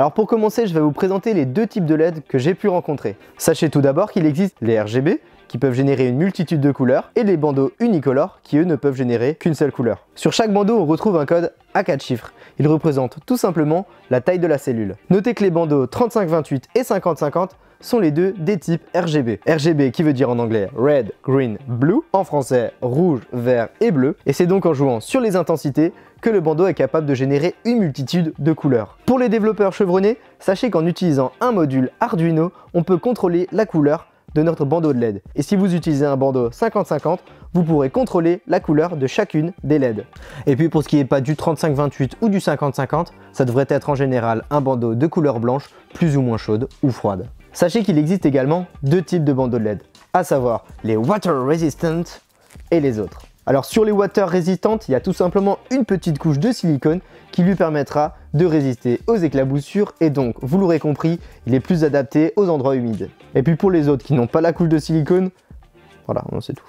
Alors pour commencer, je vais vous présenter les deux types de LED que j'ai pu rencontrer. Sachez tout d'abord qu'il existe les RGB, qui peuvent générer une multitude de couleurs, et les bandeaux unicolores qui eux ne peuvent générer qu'une seule couleur. Sur chaque bandeau, on retrouve un code à 4 chiffres. Il représente tout simplement la taille de la cellule. Notez que les bandeaux 3528 et 5050 sont les deux des types RGB. RGB qui veut dire en anglais Red, Green, Blue, en français rouge, vert et bleu. Et c'est donc en jouant sur les intensités que le bandeau est capable de générer une multitude de couleurs. Pour les développeurs chevronnés, sachez qu'en utilisant un module Arduino, on peut contrôler la couleur de notre bandeau de LED. Et si vous utilisez un bandeau 50-50, vous pourrez contrôler la couleur de chacune des LED. Et puis pour ce qui n'est pas du 35-28 ou du 50-50, ça devrait être en général un bandeau de couleur blanche plus ou moins chaude ou froide. Sachez qu'il existe également deux types de bandeaux de LED, à savoir les water resistant et les autres. Alors sur les water résistantes, il y a tout simplement une petite couche de silicone qui lui permettra de résister aux éclaboussures et donc, vous l'aurez compris, il est plus adapté aux endroits humides. Et puis pour les autres qui n'ont pas la couche de silicone, voilà, c'est tout.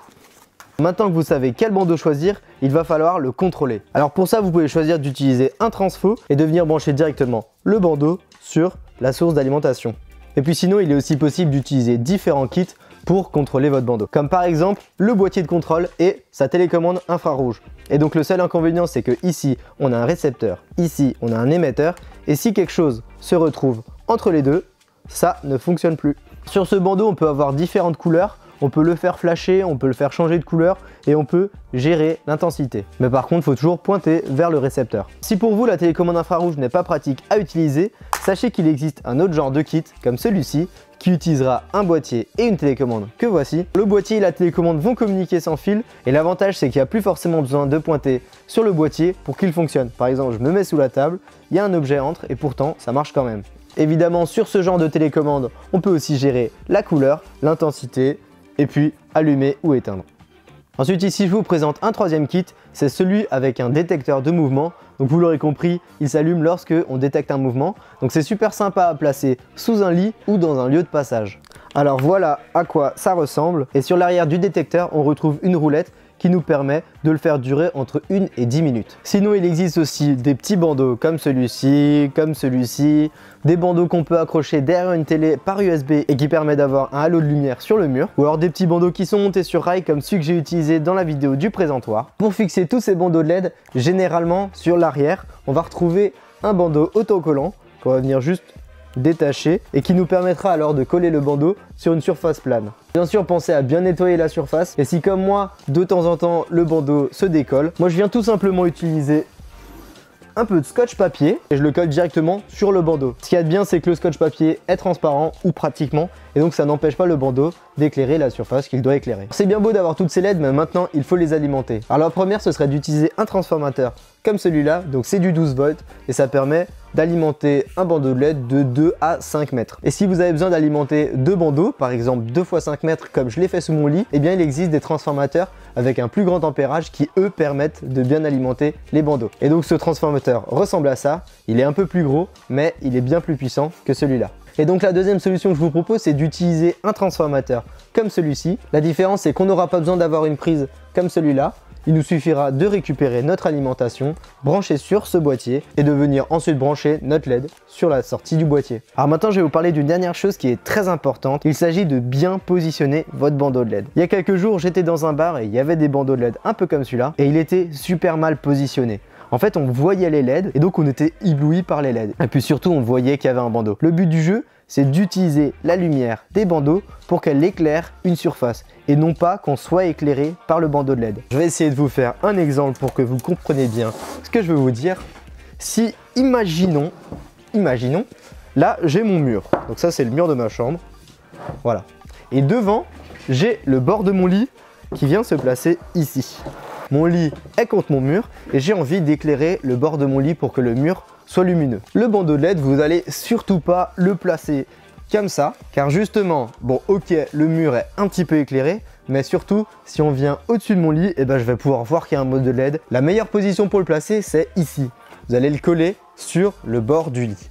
Maintenant que vous savez quel bandeau choisir, il va falloir le contrôler. Alors pour ça, vous pouvez choisir d'utiliser un transfo et de venir brancher directement le bandeau sur la source d'alimentation. Et puis sinon, il est aussi possible d'utiliser différents kits pour contrôler votre bandeau. Comme par exemple le boîtier de contrôle et sa télécommande infrarouge. Et donc le seul inconvénient c'est que ici on a un récepteur, ici on a un émetteur et si quelque chose se retrouve entre les deux, ça ne fonctionne plus. Sur ce bandeau on peut avoir différentes couleurs on peut le faire flasher, on peut le faire changer de couleur et on peut gérer l'intensité. Mais par contre, il faut toujours pointer vers le récepteur. Si pour vous la télécommande infrarouge n'est pas pratique à utiliser, sachez qu'il existe un autre genre de kit comme celui-ci qui utilisera un boîtier et une télécommande que voici. Le boîtier et la télécommande vont communiquer sans fil et l'avantage c'est qu'il n'y a plus forcément besoin de pointer sur le boîtier pour qu'il fonctionne. Par exemple, je me mets sous la table, il y a un objet entre et pourtant ça marche quand même. Évidemment, sur ce genre de télécommande, on peut aussi gérer la couleur, l'intensité, et puis allumer ou éteindre. Ensuite ici je vous présente un troisième kit, c'est celui avec un détecteur de mouvement. Donc vous l'aurez compris, il s'allume lorsque on détecte un mouvement. Donc c'est super sympa à placer sous un lit ou dans un lieu de passage. Alors voilà à quoi ça ressemble. Et sur l'arrière du détecteur, on retrouve une roulette qui nous permet de le faire durer entre 1 et 10 minutes. Sinon, il existe aussi des petits bandeaux comme celui-ci, comme celui-ci, des bandeaux qu'on peut accrocher derrière une télé par USB et qui permet d'avoir un halo de lumière sur le mur, ou alors des petits bandeaux qui sont montés sur rail comme celui que j'ai utilisé dans la vidéo du présentoir. Pour fixer tous ces bandeaux de LED, généralement sur l'arrière, on va retrouver un bandeau autocollant qu'on va venir juste détaché et qui nous permettra alors de coller le bandeau sur une surface plane. Bien sûr, pensez à bien nettoyer la surface et si comme moi, de temps en temps, le bandeau se décolle, moi je viens tout simplement utiliser un peu de scotch papier et je le colle directement sur le bandeau. Ce qui est bien, c'est que le scotch papier est transparent ou pratiquement et donc ça n'empêche pas le bandeau d'éclairer la surface qu'il doit éclairer. C'est bien beau d'avoir toutes ces LED, mais maintenant il faut les alimenter. Alors la première, ce serait d'utiliser un transformateur comme celui-là, donc c'est du 12 volts et ça permet d'alimenter un bandeau de LED de 2 à 5 mètres. Et si vous avez besoin d'alimenter deux bandeaux, par exemple 2 fois 5 mètres comme je l'ai fait sous mon lit, eh bien il existe des transformateurs avec un plus grand ampérage qui eux permettent de bien alimenter les bandeaux. Et donc ce transformateur ressemble à ça, il est un peu plus gros mais il est bien plus puissant que celui-là. Et donc la deuxième solution que je vous propose c'est d'utiliser un transformateur comme celui-ci. La différence c'est qu'on n'aura pas besoin d'avoir une prise comme celui-là, il nous suffira de récupérer notre alimentation, brancher sur ce boîtier et de venir ensuite brancher notre LED sur la sortie du boîtier. Alors maintenant je vais vous parler d'une dernière chose qui est très importante, il s'agit de bien positionner votre bandeau de LED. Il y a quelques jours j'étais dans un bar et il y avait des bandeaux de LED un peu comme celui-là et il était super mal positionné. En fait, on voyait les LED et donc on était ébloui par les LED. Et puis surtout, on voyait qu'il y avait un bandeau. Le but du jeu, c'est d'utiliser la lumière des bandeaux pour qu'elle éclaire une surface et non pas qu'on soit éclairé par le bandeau de LED. Je vais essayer de vous faire un exemple pour que vous compreniez bien ce que je veux vous dire. Si, imaginons, imaginons, là j'ai mon mur. Donc ça c'est le mur de ma chambre. Voilà. Et devant, j'ai le bord de mon lit qui vient se placer ici. Mon lit est contre mon mur et j'ai envie d'éclairer le bord de mon lit pour que le mur soit lumineux. Le bandeau de LED, vous allez surtout pas le placer comme ça, car justement, bon ok, le mur est un petit peu éclairé, mais surtout, si on vient au-dessus de mon lit, et eh ben, je vais pouvoir voir qu'il y a un mode de LED. La meilleure position pour le placer, c'est ici. Vous allez le coller sur le bord du lit,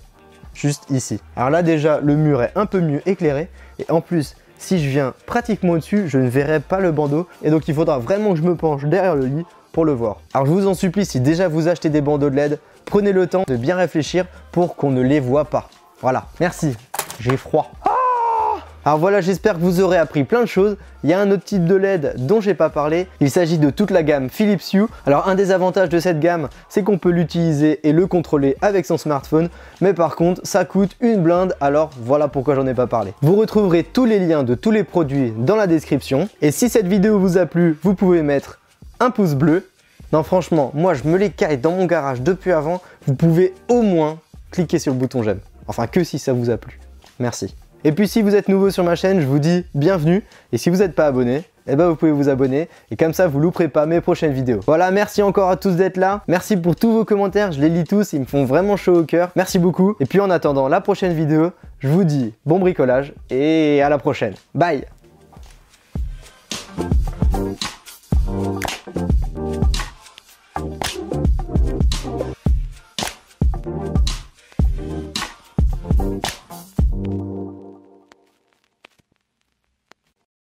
juste ici. Alors là déjà, le mur est un peu mieux éclairé, et en plus, si je viens pratiquement au-dessus, je ne verrai pas le bandeau, et donc il faudra vraiment que je me penche derrière le lit pour le voir. Alors je vous en supplie, si déjà vous achetez des bandeaux de LED, prenez le temps de bien réfléchir pour qu'on ne les voit pas. Voilà, merci, j'ai froid. Alors voilà, j'espère que vous aurez appris plein de choses. Il y a un autre type de LED dont j'ai pas parlé. Il s'agit de toute la gamme Philips Hue. Alors un des avantages de cette gamme, c'est qu'on peut l'utiliser et le contrôler avec son smartphone. Mais par contre, ça coûte une blinde. Alors voilà pourquoi j'en ai pas parlé. Vous retrouverez tous les liens de tous les produits dans la description. Et si cette vidéo vous a plu, vous pouvez mettre un pouce bleu. Non franchement, moi je me les caille dans mon garage depuis avant. Vous pouvez au moins cliquer sur le bouton j'aime. Enfin que si ça vous a plu. Merci. Et puis si vous êtes nouveau sur ma chaîne, je vous dis bienvenue. Et si vous n'êtes pas abonné, eh ben vous pouvez vous abonner et comme ça vous louperez pas mes prochaines vidéos. Voilà, merci encore à tous d'être là. Merci pour tous vos commentaires, je les lis tous, ils me font vraiment chaud au cœur. Merci beaucoup. Et puis en attendant la prochaine vidéo, je vous dis bon bricolage et à la prochaine. Bye